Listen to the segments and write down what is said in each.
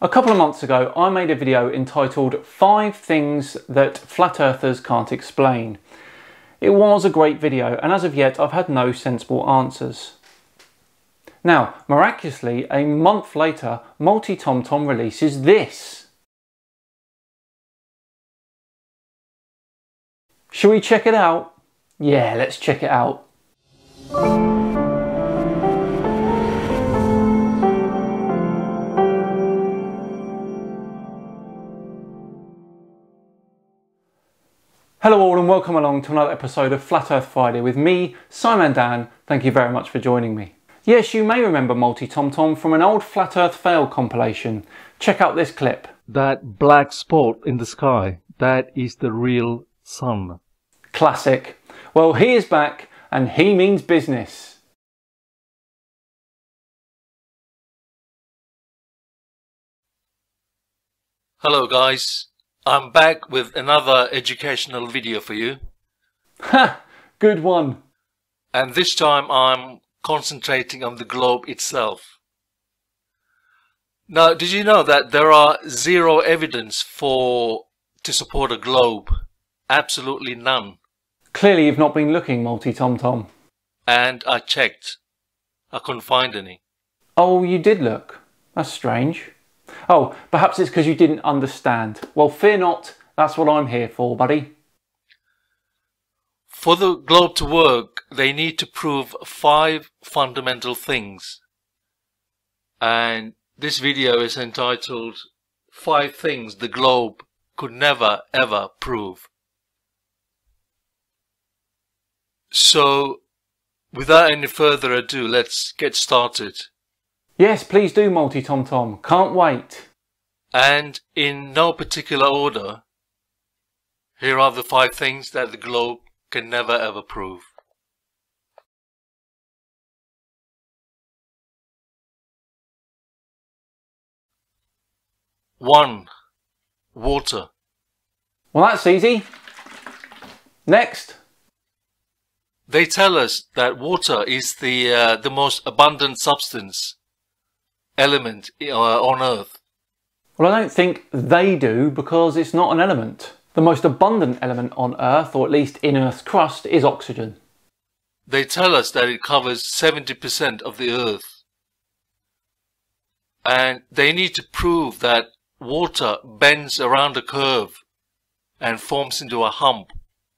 A couple of months ago, I made a video entitled Five Things That Flat Earthers Can't Explain. It was a great video, and as of yet, I've had no sensible answers. Now, miraculously, a month later, Multi Tom Tom releases this. Shall we check it out? Yeah, let's check it out. Hello all and welcome along to another episode of Flat Earth Friday with me, SciManDan. Thank you very much for joining me. Yes, you may remember Multi Tom Tom from an old Flat Earth fail compilation. Check out this clip. That black spot in the sky, that is the real sun. Classic. Well, he is back and he means business. Hello guys, I'm back with another educational video for you. Ha! Good one. And this time I'm concentrating on the globe itself. Now, did you know that there are zero evidence for to support a globe? Absolutely none. Clearly you've not been looking, Multi Tom Tom. And I checked. I couldn't find any. Oh, you did look. That's strange. Oh, perhaps it's because you didn't understand. Well, fear not. That's what I'm here for, buddy. For the globe to work, they need to prove five fundamental things. And this video is entitled Five Things the Globe Could Never Ever Prove. So, without any further ado, let's get started. Yes, please do, Multi Tom Tom. Can't wait. And in no particular order, here are the five things that the globe can never ever prove. One, water. Well, that's easy. Next. They tell us that water is the uh, the most abundant substance element uh, on Earth. Well, I don't think they do because it's not an element. The most abundant element on Earth, or at least in Earth's crust, is oxygen. They tell us that it covers 70% of the Earth. And they need to prove that water bends around a curve and forms into a hump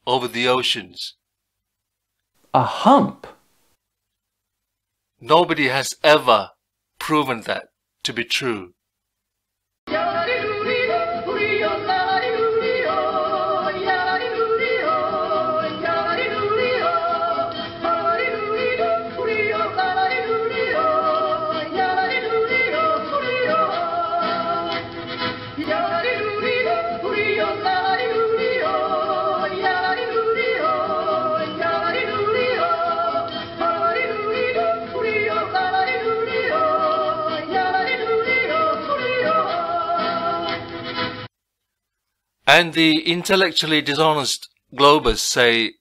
over the oceans. A hump? Nobody has ever proven that to be true. And the intellectually dishonest globers say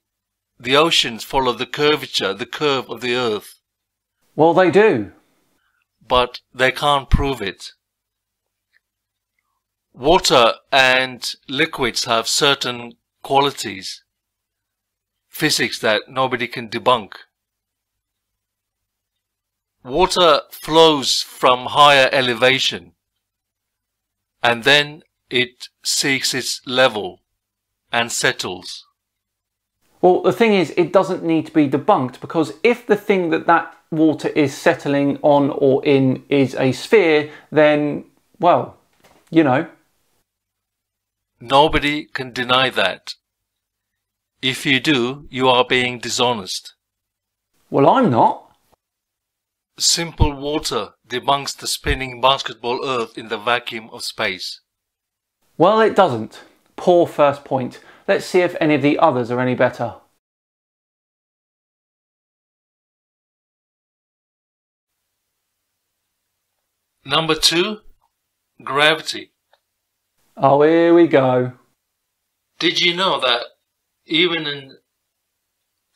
the oceans follow the curvature, the curve of the earth. Well, they do. But they can't prove it. Water and liquids have certain qualities, physics that nobody can debunk. Water flows from higher elevation and then it seeks its level and settles. Well, the thing is, it doesn't need to be debunked because if the thing that that water is settling on or in is a sphere, then, well, you know. Nobody can deny that. If you do, you are being dishonest. Well, I'm not. Simple water debunks the spinning basketball earth in the vacuum of space. Well, it doesn't. Poor first point. Let's see if any of the others are any better. Number two, gravity. Oh, here we go. Did you know that even in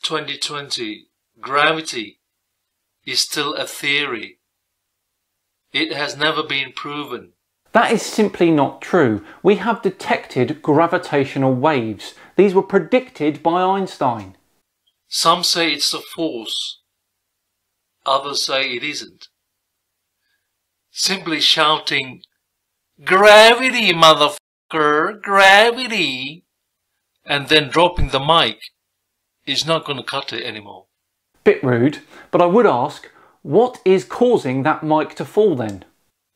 2020, gravity is still a theory? It has never been proven. That is simply not true. We have detected gravitational waves. These were predicted by Einstein. Some say it's a force, others say it isn't. Simply shouting, Gravity, motherfucker, gravity, and then dropping the mic is not going to cut it anymore. Bit rude, but I would ask, what is causing that mic to fall then?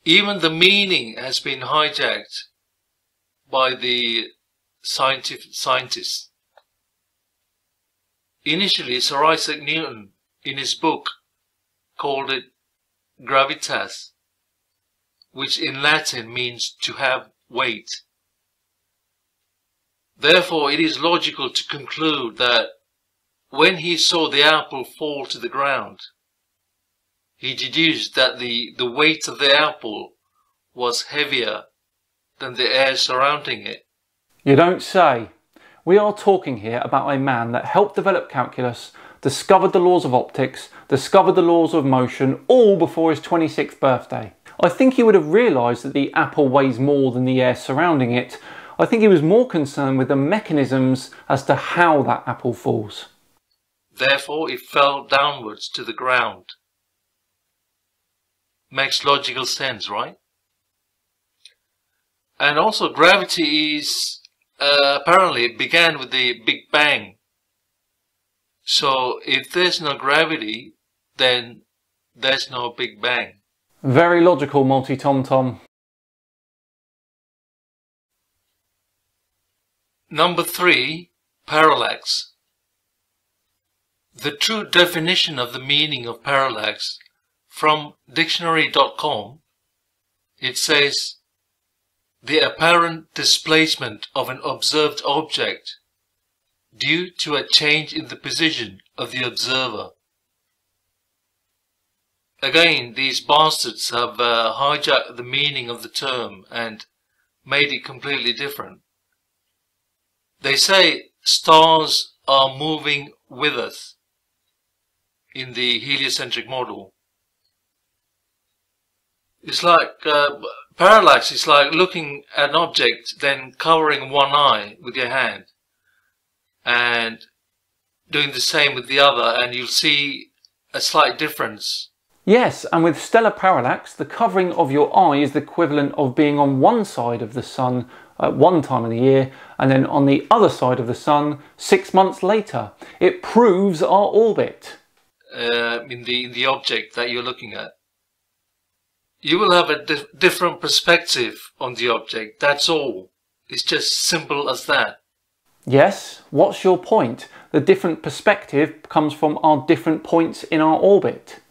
Even the meaning has been hijacked by the scientific scientists. Initially, Sir Isaac Newton, in his book, called it gravitas, which in Latin means to have weight. Therefore, it is logical to conclude that when he saw the apple fall to the ground, he deduced that the, the weight of the apple was heavier than the air surrounding it. You don't say. We are talking here about a man that helped develop calculus, discovered the laws of optics, discovered the laws of motion, all before his 26th birthday. I think he would have realised that the apple weighs more than the air surrounding it. I think he was more concerned with the mechanisms as to how that apple falls. Therefore, it fell downwards to the ground. Makes logical sense, right? And also, gravity is uh, apparently began with the Big Bang. So, if there's no gravity, then there's no Big Bang. Very logical, Multi Tom Tom. Number three, parallax. The true definition of the meaning of parallax from dictionary.com, it says, the apparent displacement of an observed object due to a change in the position of the observer. Again, these bastards have uh, hijacked the meaning of the term and made it completely different. They say stars are moving with us in the heliocentric model. It's like uh, parallax It's like looking at an object, then covering one eye with your hand, and doing the same with the other, and you'll see a slight difference. Yes, and with stellar parallax, the covering of your eye is the equivalent of being on one side of the sun at one time of the year and then on the other side of the sun six months later. It proves our orbit. Uh, in the in the object that you're looking at you will have a di different perspective on the object. That's all. It's just simple as that. Yes, what's your point? The different perspective comes from our different points in our orbit.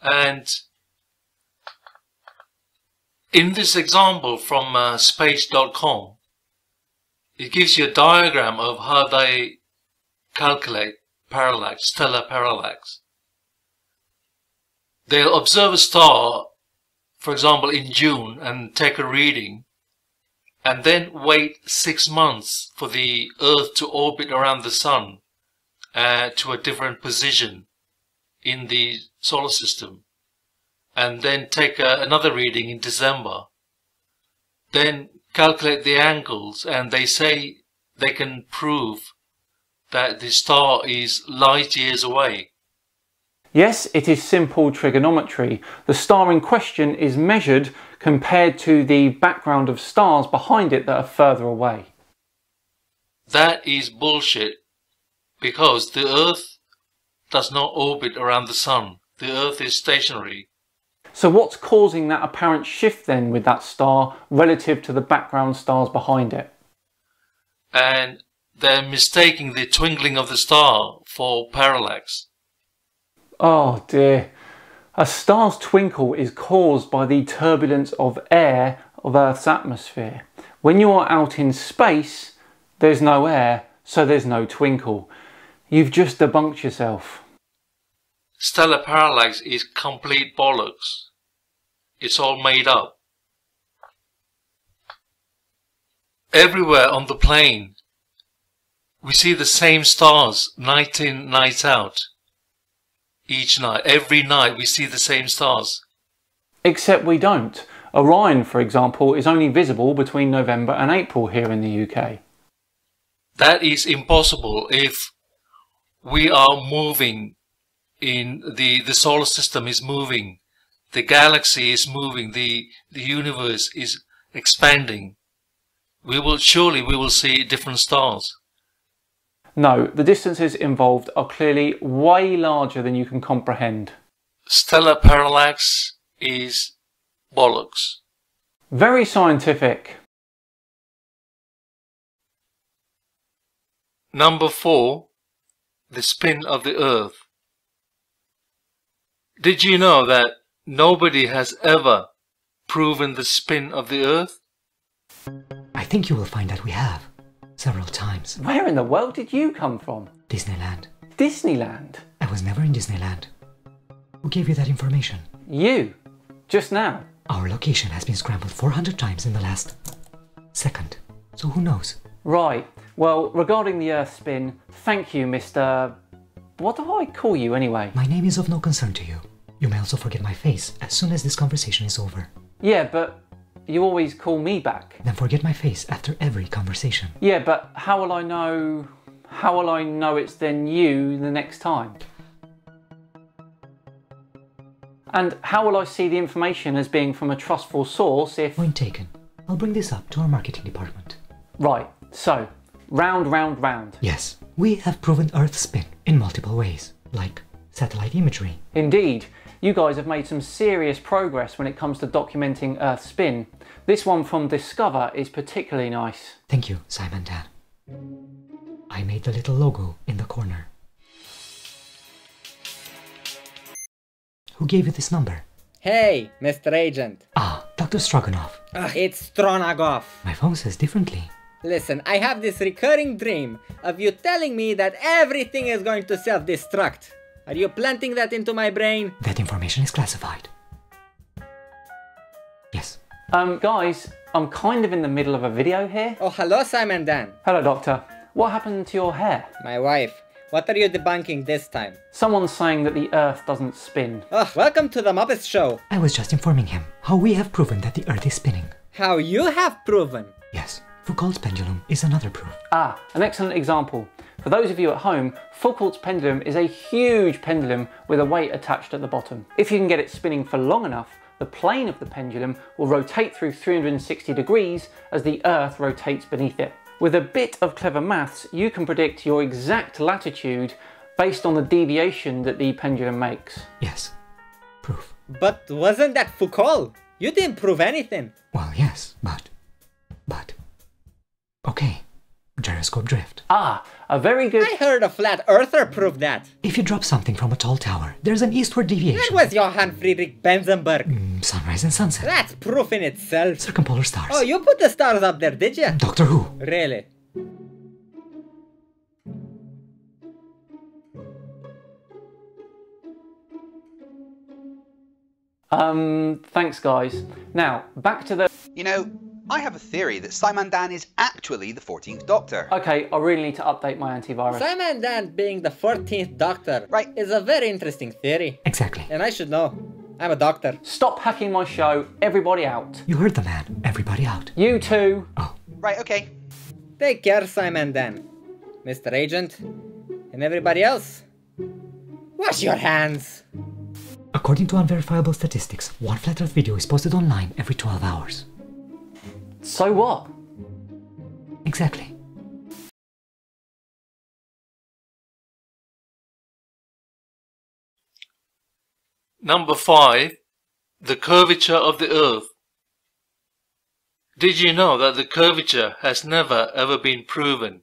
And in this example from uh, space.com, it gives you a diagram of how they calculate parallax, stellar parallax. They'll observe a star for example, in June and take a reading and then wait six months for the Earth to orbit around the Sun uh, to a different position in the solar system and then take a, another reading in December. Then calculate the angles and they say they can prove that the star is light years away. Yes, it is simple trigonometry. The star in question is measured compared to the background of stars behind it that are further away. That is bullshit because the Earth does not orbit around the Sun. The Earth is stationary. So what's causing that apparent shift then with that star relative to the background stars behind it? And they're mistaking the twinkling of the star for parallax. Oh dear. A star's twinkle is caused by the turbulence of air of Earth's atmosphere. When you are out in space, there's no air, so there's no twinkle. You've just debunked yourself. Stellar parallax is complete bollocks. It's all made up. Everywhere on the plane, we see the same stars night in, night out each night. Every night we see the same stars. Except we don't. Orion, for example, is only visible between November and April here in the UK. That is impossible if we are moving in the, the solar system is moving, the galaxy is moving, the, the universe is expanding. We will surely we will see different stars. No, the distances involved are clearly way larger than you can comprehend. Stellar parallax is bollocks. Very scientific. Number four, the spin of the Earth. Did you know that nobody has ever proven the spin of the Earth? I think you will find that we have. Several times. Where in the world did you come from? Disneyland. Disneyland? I was never in Disneyland. Who gave you that information? You. Just now. Our location has been scrambled 400 times in the last second. So who knows? Right. Well, regarding the Earth spin, thank you, Mr. What do I call you anyway? My name is of no concern to you. You may also forget my face as soon as this conversation is over. Yeah, but you always call me back. Then forget my face after every conversation. Yeah, but how will I know? How will I know it's then you the next time? And how will I see the information as being from a trustful source if. Point taken. I'll bring this up to our marketing department. Right, so, round, round, round. Yes, we have proven Earth's spin in multiple ways, like satellite imagery. Indeed, you guys have made some serious progress when it comes to documenting Earth's spin. This one from Discover is particularly nice. Thank you, SciManDan. I made the little logo in the corner. Who gave you this number? Hey, Mr. Agent. Ah, Dr. Stroganoff. Ugh, it's Stronagoff. My phone says differently. Listen, I have this recurring dream of you telling me that everything is going to self-destruct. Are you planting that into my brain? That information is classified. Yes. Um, guys, I'm kind of in the middle of a video here. Oh, hello, SciManDan. Hello, Doctor. What happened to your hair? My wife. What are you debunking this time? Someone's saying that the Earth doesn't spin. Ugh, welcome to the Muppets Show. I was just informing him how we have proven that the Earth is spinning. How you have proven. Yes, Foucault's pendulum is another proof. Ah, an excellent example. For those of you at home, Foucault's pendulum is a huge pendulum with a weight attached at the bottom. If you can get it spinning for long enough, the plane of the pendulum will rotate through 360 degrees as the Earth rotates beneath it. With a bit of clever maths, you can predict your exact latitude based on the deviation that the pendulum makes. Yes, proof. But wasn't that Foucault? You didn't prove anything. Well, yes, but. But. Okay, gyroscope drift. Ah, a very good... I heard a flat earther prove that. If you drop something from a tall tower, there's an eastward deviation. That was Johann Friedrich Benzenberg. Mm, sunrise and sunset. That's proof in itself. Circumpolar stars. Oh, you put the stars up there, did you? Doctor Who. Really? Um, thanks guys. Now, back to the... You know, I have a theory that SciManDan is actually the 14th Doctor. Okay, I really need to update my antivirus. SciManDan being the 14th Doctor Right. is a very interesting theory. Exactly. And I should know. I'm a doctor. Stop hacking my show, everybody out. You heard the man. Everybody out. You too. Oh, Right, okay. Take care, SciManDan. Mr. Agent. And everybody else. Wash your hands. according to unverifiable statistics, one flat Earth video is posted online every 12 hours. So what? Exactly. Number five, the curvature of the Earth. Did you know that the curvature has never ever been proven?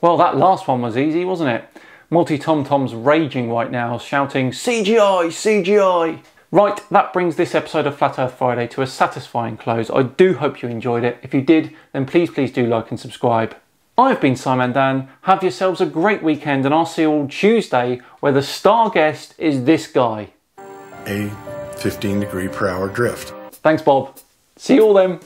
Well, that last one was easy, wasn't it? Multi Tom Tom's raging right now, shouting, CGI, CGI! Right, that brings this episode of Flat Earth Friday to a satisfying close. I do hope you enjoyed it. If you did, then please, please do like and subscribe. I've been SciManDan. Have yourselves a great weekend, and I'll see you all Tuesday, where the star guest is this guy. A 15 degree per hour drift. Thanks, Bob. See you all then.